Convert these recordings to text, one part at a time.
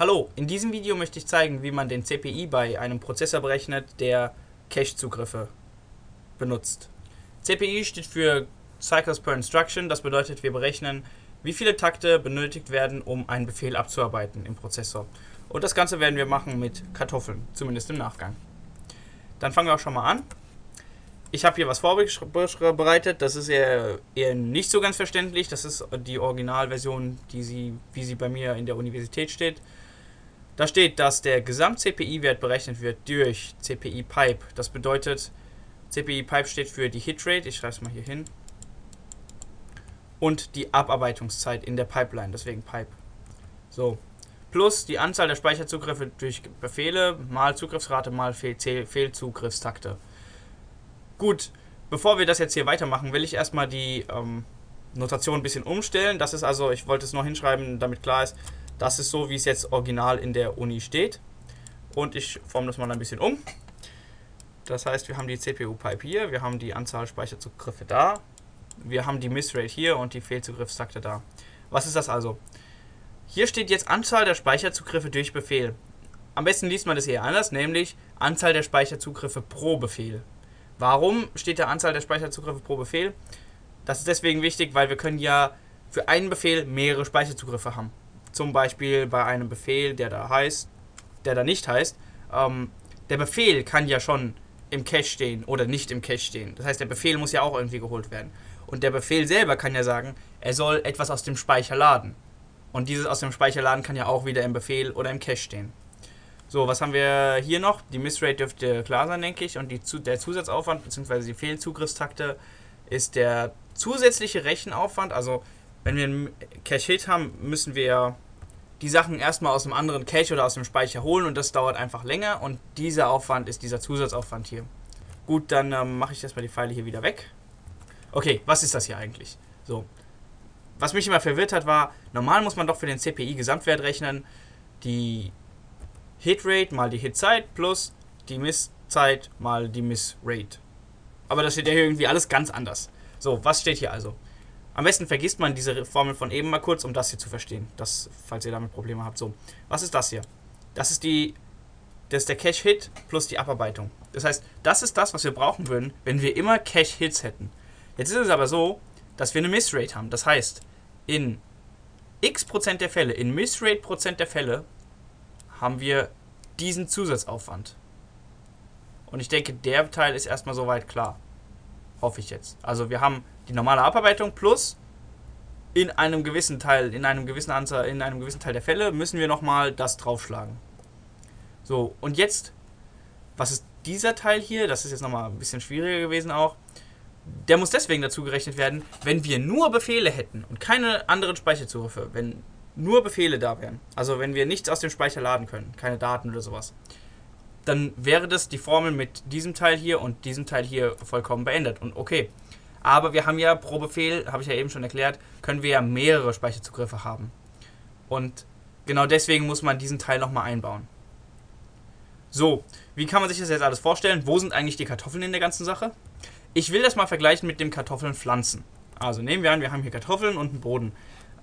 Hallo, in diesem Video möchte ich zeigen, wie man den CPI bei einem Prozessor berechnet, der Cache-Zugriffe benutzt. CPI steht für Cycles per Instruction, das bedeutet, wir berechnen, wie viele Takte benötigt werden, um einen Befehl abzuarbeiten im Prozessor. Und das Ganze werden wir machen mit Kartoffeln, zumindest im Nachgang. Dann fangen wir auch schon mal an. Ich habe hier was vorbereitet, das ist eher, nicht so ganz verständlich. Das ist die Originalversion, die sie, wie sie bei mir in der Universität steht. Da steht, dass der Gesamt-CPI-Wert berechnet wird durch CPI-Pipe. Das bedeutet, CPI-Pipe steht für die Hitrate, ich schreibe es mal hier hin, und die Abarbeitungszeit in der Pipeline, deswegen Pipe. So, plus die Anzahl der Speicherzugriffe durch Befehle mal Zugriffsrate mal Fehl Fehlzugriffstakte. Gut, bevor wir das jetzt hier weitermachen, will ich erstmal die ähm, Notation ein bisschen umstellen. Das ist also, ich wollte es noch hinschreiben, damit klar ist, das ist so, wie es jetzt original in der Uni steht. Und ich forme das mal ein bisschen um. Das heißt, wir haben die CPU-Pipe hier, wir haben die Anzahl Speicherzugriffe da, wir haben die Missrate hier und die Fehlzugriffstakte da. Was ist das also? Hier steht jetzt Anzahl der Speicherzugriffe durch Befehl. Am besten liest man das hier anders, nämlich Anzahl der Speicherzugriffe pro Befehl. Warum steht da Anzahl der Speicherzugriffe pro Befehl? Das ist deswegen wichtig, weil wir können ja für einen Befehl mehrere Speicherzugriffe haben. Zum Beispiel bei einem Befehl, der da heißt, der da nicht heißt, ähm, der Befehl kann ja schon im Cache stehen oder nicht im Cache stehen. Das heißt, der Befehl muss ja auch irgendwie geholt werden. Und der Befehl selber kann ja sagen, er soll etwas aus dem Speicher laden. Und dieses aus dem Speicher laden kann ja auch wieder im Befehl oder im Cache stehen. So, was haben wir hier noch? Die Missrate dürfte klar sein, denke ich. Und die, der Zusatzaufwand bzw. die Fehlzugriffstakte ist der zusätzliche Rechenaufwand. Also, wenn wir einen Cache-Hit haben, müssen wir die Sachen erstmal aus einem anderen Cache oder aus dem Speicher holen und das dauert einfach länger. Und dieser Aufwand ist dieser Zusatzaufwand hier. Gut, dann ähm, mache ich erstmal die Pfeile hier wieder weg. Okay, was ist das hier eigentlich? So. Was mich immer verwirrt hat, war, normal muss man doch für den CPI-Gesamtwert rechnen, die Hitrate mal die Hitzeit plus die Misszeit mal die Missrate. Aber das steht ja hier irgendwie alles ganz anders. So, was steht hier also? Am besten vergisst man diese Formel von eben mal kurz, um das hier zu verstehen. Das, falls ihr damit Probleme habt. So, was ist das hier? Das ist die, das ist der Cache-Hit plus die Abarbeitung. Das heißt, das ist das, was wir brauchen würden, wenn wir immer Cache-Hits hätten. Jetzt ist es aber so, dass wir eine Missrate haben. Das heißt, in x Prozent der Fälle, in Missrate Prozent der Fälle, haben wir diesen Zusatzaufwand. Und ich denke, der Teil ist erstmal soweit klar. Hoffe ich jetzt. Also wir haben die normale Abarbeitung plus in einem gewissen Teil, in einem gewissen Anzahl, in einem gewissen Teil der Fälle müssen wir nochmal das draufschlagen. So, und jetzt, was ist dieser Teil hier? Das ist jetzt nochmal ein bisschen schwieriger gewesen auch der muss deswegen dazu gerechnet werden, wenn wir nur Befehle hätten und keine anderen Speicherzugriffe, wenn nur Befehle da wären, also wenn wir nichts aus dem Speicher laden können, keine Daten oder sowas, dann wäre das die Formel mit diesem Teil hier und diesem Teil hier vollkommen beendet und okay. Aber wir haben ja pro Befehl, habe ich ja eben schon erklärt, können wir ja mehrere Speicherzugriffe haben. Und genau deswegen muss man diesen Teil nochmal einbauen. So, wie kann man sich das jetzt alles vorstellen? Wo sind eigentlich die Kartoffeln in der ganzen Sache? Ich will das mal vergleichen mit dem Kartoffeln pflanzen. Also nehmen wir an, wir haben hier Kartoffeln und einen Boden.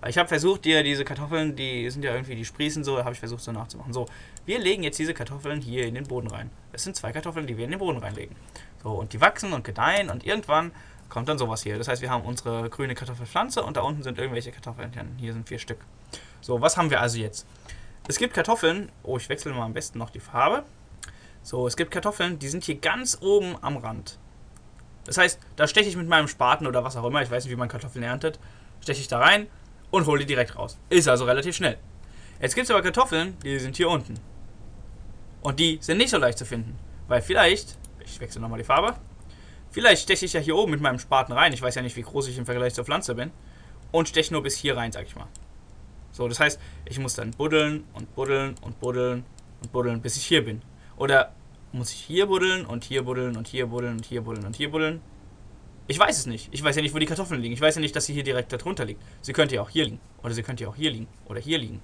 Ich habe versucht, dir diese Kartoffeln, die sind ja irgendwie, die sprießen so, habe ich versucht so nachzumachen. So, wir legen jetzt diese Kartoffeln hier in den Boden rein. Das sind zwei Kartoffeln, die wir in den Boden reinlegen. So, und die wachsen und gedeihen und irgendwann kommt dann sowas hier. Das heißt, wir haben unsere grüne Kartoffelpflanze und da unten sind irgendwelche Kartoffeln. Hier sind vier Stück. So, was haben wir also jetzt? Es gibt Kartoffeln, oh, ich wechsle mal am besten noch die Farbe. So, es gibt Kartoffeln, die sind hier ganz oben am Rand. Das heißt, da steche ich mit meinem Spaten oder was auch immer, ich weiß nicht, wie man Kartoffeln erntet, steche ich da rein und hole die direkt raus. Ist also relativ schnell. Jetzt gibt es aber Kartoffeln, die sind hier unten. Und die sind nicht so leicht zu finden. Weil vielleicht, ich wechsle nochmal die Farbe, vielleicht steche ich ja hier oben mit meinem Spaten rein, ich weiß ja nicht, wie groß ich im Vergleich zur Pflanze bin, und steche nur bis hier rein, sag ich mal. So, das heißt, ich muss dann buddeln und buddeln und buddeln und buddeln, bis ich hier bin. Oder muss ich hier buddeln und hier buddeln und hier buddeln und hier buddeln und hier buddeln? Ich weiß es nicht. Ich weiß ja nicht, wo die Kartoffeln liegen. Ich weiß ja nicht, dass sie hier direkt darunter liegt. Sie könnte ja auch hier liegen. Oder sie könnte ja auch hier liegen. Oder hier liegen.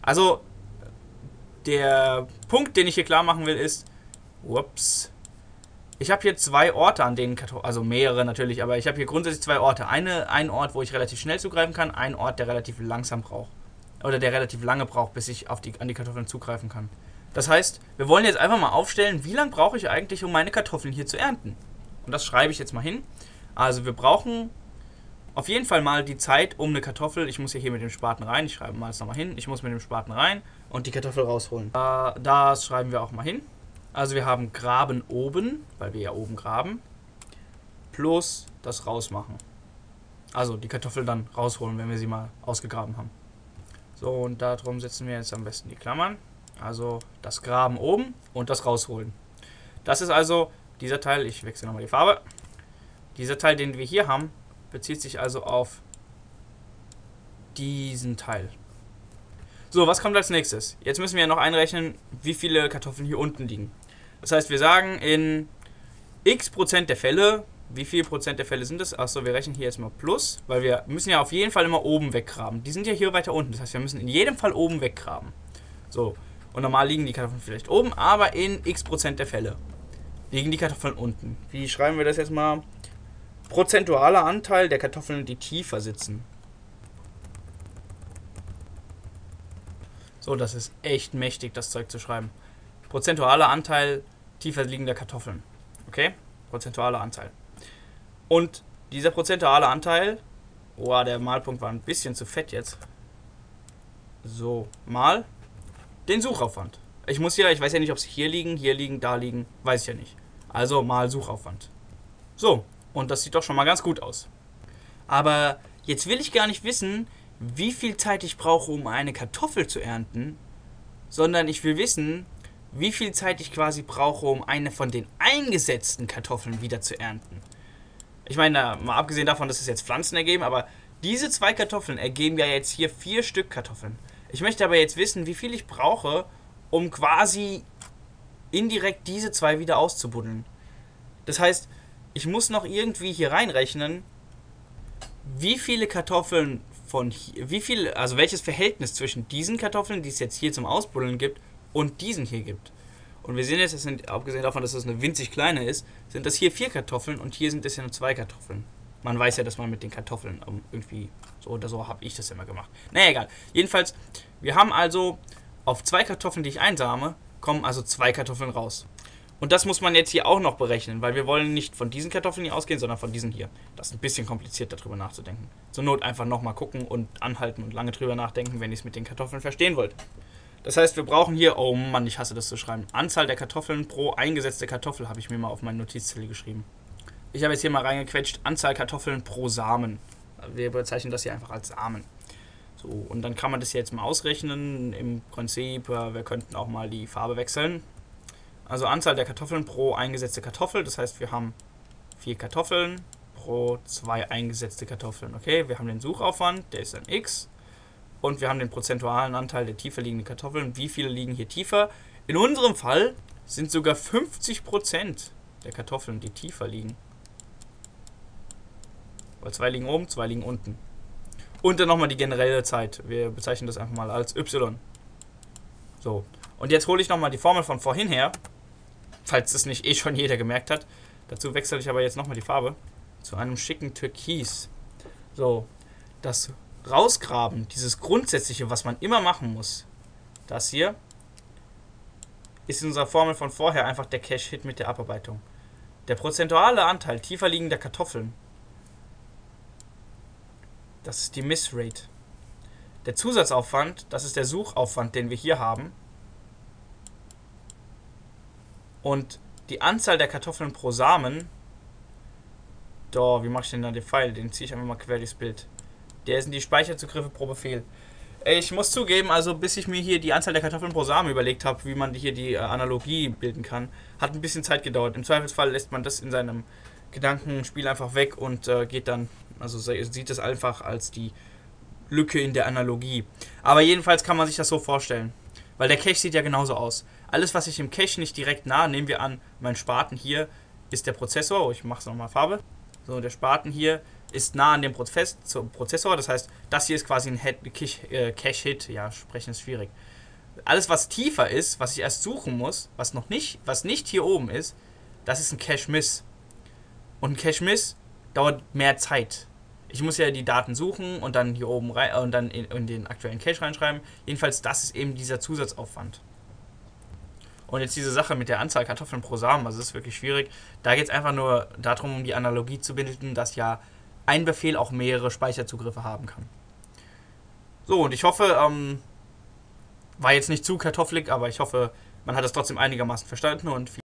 Also, der Punkt, den ich hier klar machen will, ist, ups, ich habe hier zwei Orte, an denen Kartoffeln, also mehrere natürlich, aber ich habe hier grundsätzlich zwei Orte. Eine, ein Ort, wo ich relativ schnell zugreifen kann, ein Ort, der relativ langsam braucht. oder der relativ lange braucht, bis ich auf die, an die Kartoffeln zugreifen kann. Das heißt, wir wollen jetzt einfach mal aufstellen, wie lange brauche ich eigentlich, um meine Kartoffeln hier zu ernten. Und das schreibe ich jetzt mal hin. Also wir brauchen auf jeden Fall mal die Zeit um eine Kartoffel. Ich muss ja hier mit dem Spaten rein. Ich schreibe mal das nochmal hin. Ich muss mit dem Spaten rein und die Kartoffel rausholen. Äh, das schreiben wir auch mal hin. Also wir haben Graben oben, weil wir ja oben graben, plus das rausmachen. Also die Kartoffel dann rausholen, wenn wir sie mal ausgegraben haben. So, und darum setzen wir jetzt am besten die Klammern. Also das Graben oben und das rausholen. Das ist also dieser Teil, ich wechsle nochmal die Farbe. Dieser Teil, den wir hier haben, bezieht sich also auf diesen Teil. So, was kommt als nächstes? Jetzt müssen wir noch einrechnen, wie viele Kartoffeln hier unten liegen. Das heißt, wir sagen in x Prozent der Fälle, wie viel Prozent der Fälle sind es? Achso, wir rechnen hier jetzt mal plus, weil wir müssen ja auf jeden Fall immer oben weggraben. Die sind ja hier weiter unten, das heißt, wir müssen in jedem Fall oben weggraben. So, und normal liegen die Kartoffeln vielleicht oben, aber in x Prozent der Fälle liegen die Kartoffeln unten. Wie schreiben wir das jetzt mal? Prozentualer Anteil der Kartoffeln, die tiefer sitzen. So, das ist echt mächtig, das Zeug zu schreiben. Prozentualer Anteil tiefer liegender Kartoffeln. Okay? Prozentualer Anteil. Und dieser prozentuale Anteil, oh, der Malpunkt war ein bisschen zu fett jetzt. So, mal den Suchaufwand. Ich muss ja, ich weiß ja nicht, ob sie hier liegen, hier liegen, da liegen, weiß ich ja nicht. Also mal Suchaufwand. So, und das sieht doch schon mal ganz gut aus. Aber jetzt will ich gar nicht wissen, wie viel Zeit ich brauche, um eine Kartoffel zu ernten, sondern ich will wissen, wie viel Zeit ich quasi brauche, um eine von den eingesetzten Kartoffeln wieder zu ernten. Ich meine, mal abgesehen davon, dass es jetzt Pflanzen ergeben, aber diese zwei Kartoffeln ergeben ja jetzt hier vier Stück Kartoffeln. Ich möchte aber jetzt wissen, wie viel ich brauche, um quasi indirekt diese zwei wieder auszubuddeln. Das heißt, ich muss noch irgendwie hier reinrechnen, wie viele Kartoffeln von hier, wie viel, also welches Verhältnis zwischen diesen Kartoffeln, die es jetzt hier zum Ausbuddeln gibt, und diesen hier gibt. Und wir sehen jetzt, das sind, abgesehen davon, dass das eine winzig kleine ist, sind das hier vier Kartoffeln und hier sind es ja nur zwei Kartoffeln. Man weiß ja, dass man mit den Kartoffeln irgendwie so oder so habe ich das immer gemacht. Naja, egal. Jedenfalls, wir haben also auf zwei Kartoffeln, die ich einsame, kommen also zwei Kartoffeln raus. Und das muss man jetzt hier auch noch berechnen, weil wir wollen nicht von diesen Kartoffeln hier ausgehen, sondern von diesen hier. Das ist ein bisschen kompliziert, darüber nachzudenken. Zur Not einfach nochmal gucken und anhalten und lange drüber nachdenken, wenn ihr es mit den Kartoffeln verstehen wollt. Das heißt, wir brauchen hier, oh Mann, ich hasse das zu schreiben, Anzahl der Kartoffeln pro eingesetzte Kartoffel habe ich mir mal auf meinen Notizzettel geschrieben. Ich habe jetzt hier mal reingequetscht, Anzahl Kartoffeln pro Samen. Wir bezeichnen das hier einfach als Samen. So, und dann kann man das jetzt mal ausrechnen. Im Prinzip, äh, wir könnten auch mal die Farbe wechseln. Also Anzahl der Kartoffeln pro eingesetzte Kartoffel. Das heißt, wir haben vier Kartoffeln pro zwei eingesetzte Kartoffeln. Okay, wir haben den Suchaufwand, der ist dann x. Und wir haben den prozentualen Anteil der tiefer liegenden Kartoffeln. Wie viele liegen hier tiefer? In unserem Fall sind sogar 50% der Kartoffeln, die tiefer liegen. Weil zwei liegen oben, zwei liegen unten. Und dann nochmal die generelle Zeit. Wir bezeichnen das einfach mal als y. So. Und jetzt hole ich nochmal die Formel von vorhin her falls es nicht eh schon jeder gemerkt hat. Dazu wechsle ich aber jetzt nochmal die Farbe zu einem schicken Türkis. So, das Rausgraben, dieses Grundsätzliche, was man immer machen muss, das hier, ist in unserer Formel von vorher einfach der Cache-Hit mit der Abarbeitung. Der prozentuale Anteil tiefer liegender Kartoffeln, das ist die Missrate. Der Zusatzaufwand, das ist der Suchaufwand, den wir hier haben, Und die Anzahl der Kartoffeln pro Samen. Da, wie mache ich denn da den Pfeil? Den ziehe ich einfach mal quer durchs Bild. Der sind die Speicherzugriffe pro Befehl. Ich muss zugeben, also bis ich mir hier die Anzahl der Kartoffeln pro Samen überlegt habe, wie man hier die äh, Analogie bilden kann, hat ein bisschen Zeit gedauert. Im Zweifelsfall lässt man das in seinem Gedankenspiel einfach weg und äh, geht dann, also sieht es einfach als die Lücke in der Analogie. Aber jedenfalls kann man sich das so vorstellen. Weil der Cache sieht ja genauso aus. Alles, was ich im Cache nicht direkt nah, nehmen wir an, mein Spaten hier ist der Prozessor. Oh, ich mache es nochmal Farbe. So, der Spaten hier ist nah an dem Prozessor. Das heißt, das hier ist quasi ein äh, Cache-Hit. Ja, sprechen ist schwierig. Alles, was tiefer ist, was ich erst suchen muss, was noch nicht, was nicht hier oben ist, das ist ein Cache-Miss. Und ein Cache-Miss dauert mehr Zeit. ich muss ja die Daten suchen und dann hier oben rein und dann in, in den aktuellen Cache reinschreiben. Jedenfalls, das ist eben dieser Zusatzaufwand. Und jetzt diese Sache mit der Anzahl Kartoffeln pro Samen, also das ist wirklich schwierig. Da geht es einfach nur darum, um die Analogie zu bilden, dass ja ein Befehl auch mehrere Speicherzugriffe haben kann. So, und ich hoffe, ähm, war jetzt nicht zu kartoffelig, aber ich hoffe, man hat es trotzdem einigermaßen verstanden und viel